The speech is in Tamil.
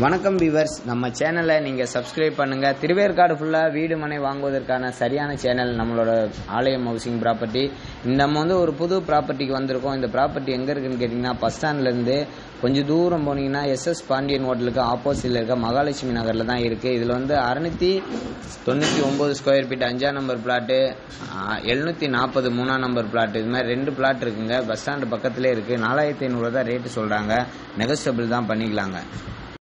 வணக்கம் விவர்ஸ் நம்ம சேனலை நீங்கள் சப்ஸ்கிரைப் பண்ணுங்கள் திருவேற்காடு ஃபுல்லாக வீடு மனை வாங்குவதற்கான சரியான சேனல் நம்மளோட ஆலயம் ஹவுசிங் ப்ராப்பர்ட்டி நம்ம வந்து ஒரு புது ப்ராப்பர்ட்டிக்கு வந்திருக்கோம். இந்த ப்ராப்பர்ட்டி எங்கே இருக்குன்னு கேட்டிங்கன்னா பஸ் ஸ்டாண்ட்லேருந்து கொஞ்சம் தூரம் போனீங்கன்னா எஸ்எஸ் பாண்டியன் ஹோட்டலுக்கு ஆப்போசிட்டில் இருக்க மகாலட்சுமி நகரில் தான் இருக்குது இதில் வந்து அறநூற்றி தொண்ணூற்றி ஒம்பது ஸ்கொயர் ஃபீட் அஞ்சாம் நம்பர் பிளாட்டு எழுநூற்றி நாற்பது மூணாம் நம்பர் பிளாட் இது மாதிரி ரெண்டு பிளாட் இருக்குங்க. பஸ் ஸ்டாண்டு பக்கத்துலேயே இருக்குது நாலாயிரத்தி ஐநூறுரூவா தான் ரேட்டு சொல்கிறாங்க நெகஸ்டபிள் தான் பண்ணிக்கலாங்க.